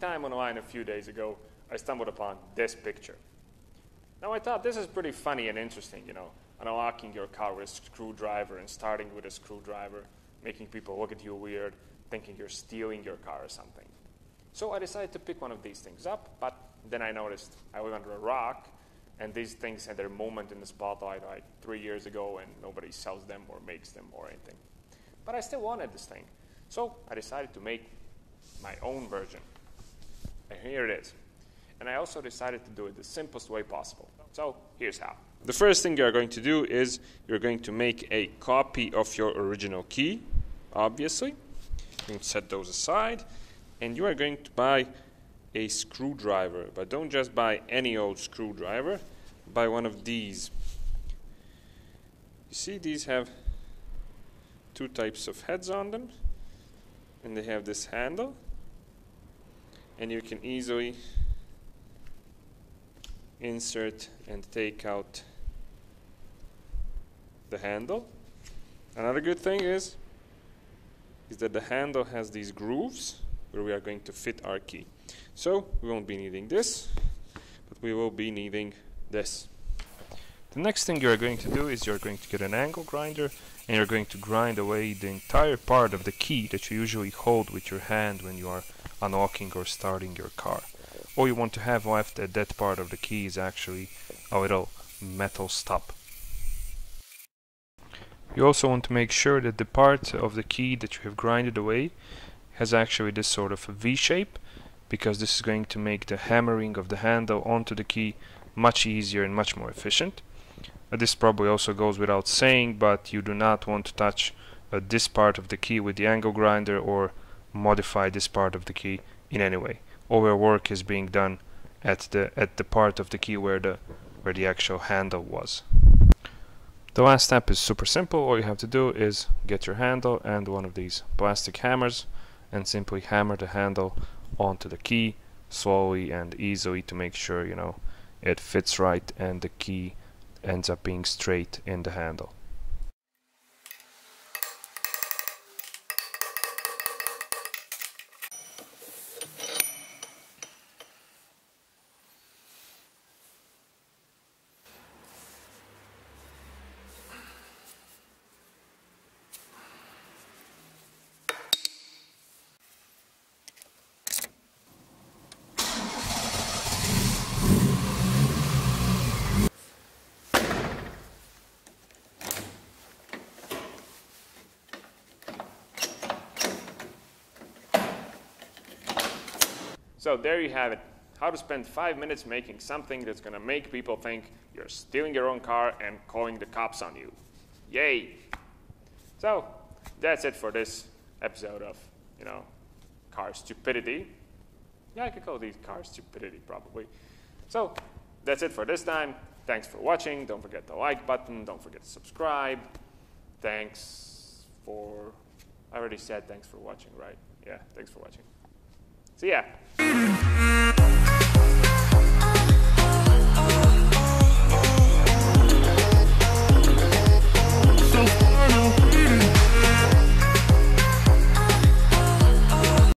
time online a few days ago, I stumbled upon this picture. Now I thought this is pretty funny and interesting, you know, unlocking your car with a screwdriver and starting with a screwdriver, making people look at you weird, thinking you're stealing your car or something. So I decided to pick one of these things up, but then I noticed I was under a rock, and these things had their moment in the spotlight like three years ago, and nobody sells them or makes them or anything. But I still wanted this thing. So I decided to make my own version. And here it is. And I also decided to do it the simplest way possible. So here's how. The first thing you're going to do is you're going to make a copy of your original key, obviously. You can set those aside. And you are going to buy a screwdriver. But don't just buy any old screwdriver, buy one of these. You see, these have two types of heads on them, and they have this handle. And you can easily insert and take out the handle. Another good thing is is that the handle has these grooves where we are going to fit our key. So we won't be needing this, but we will be needing this. The next thing you're going to do is you're going to get an angle grinder and you're going to grind away the entire part of the key that you usually hold with your hand when you are unlocking or starting your car all you want to have left at that part of the key is actually a little metal stop. You also want to make sure that the part of the key that you have grinded away has actually this sort of V shape because this is going to make the hammering of the handle onto the key much easier and much more efficient. Uh, this probably also goes without saying but you do not want to touch uh, this part of the key with the angle grinder or modify this part of the key in any way all your work is being done at the at the part of the key where the where the actual handle was. The last step is super simple. All you have to do is get your handle and one of these plastic hammers and simply hammer the handle onto the key slowly and easily to make sure you know it fits right and the key ends up being straight in the handle. So there you have it. How to spend five minutes making something that's going to make people think you're stealing your own car and calling the cops on you. Yay! So that's it for this episode of, you know, car stupidity. Yeah, I could call these car stupidity probably. So that's it for this time. Thanks for watching. Don't forget the like button. Don't forget to subscribe. Thanks for. I already said thanks for watching, right? Yeah, thanks for watching. See ya.